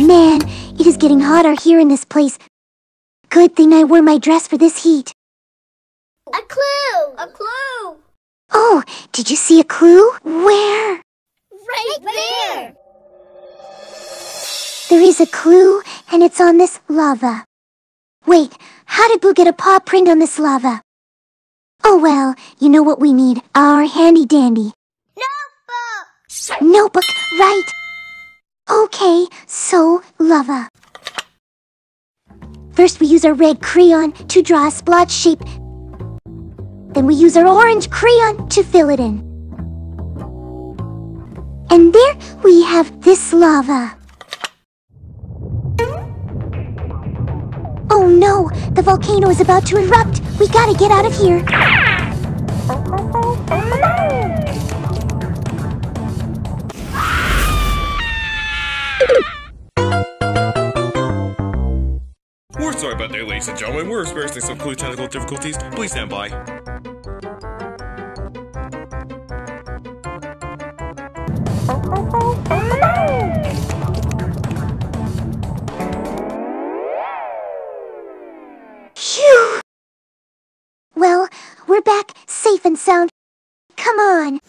Man, it is getting hotter here in this place. Good thing I wore my dress for this heat. A clue! A clue! Oh, did you see a clue? Where? Right, there! There is a clue, and it's on this lava. Wait, how did Blue get a paw print on this lava? Oh well, you know what we need. Our handy dandy. Notebook! Notebook, right. Okay, so lava. First we use our red crayon to draw a splotch shape. Then we use our orange crayon to fill it in. And there we have this lava. Oh no! The volcano is about to erupt! We gotta get out of here! We're sorry about that, ladies and gentlemen. We're experiencing some clue technical difficulties. Please stand by. Phew! Well, we're back, safe and sound. Come on!